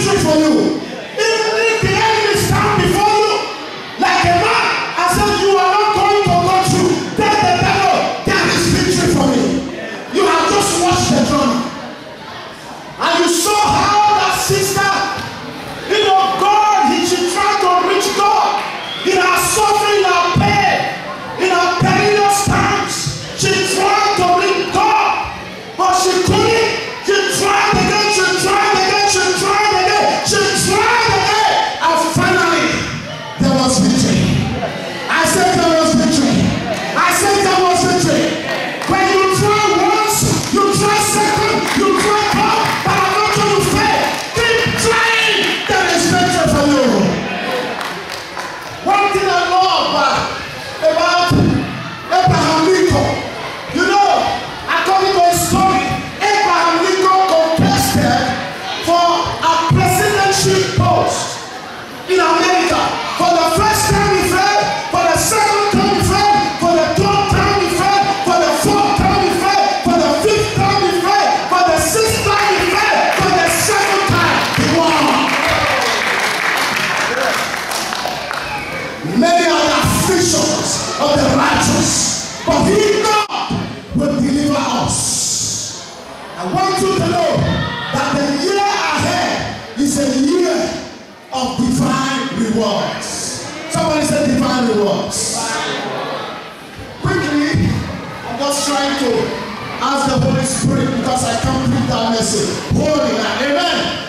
Isso foi in America. For the first time he failed, for the second time he failed, for the third time he failed, for the fourth time he failed, for the fifth time he failed, for the sixth time he failed, for the seventh time won. Many are the afflictions of the righteous, but he God will deliver us. I want you to know that the year ahead is a year of divine rewards. Somebody said divine rewards. Quickly, I'm just trying to ask the Holy Spirit because I can't preach that message. Holy amen.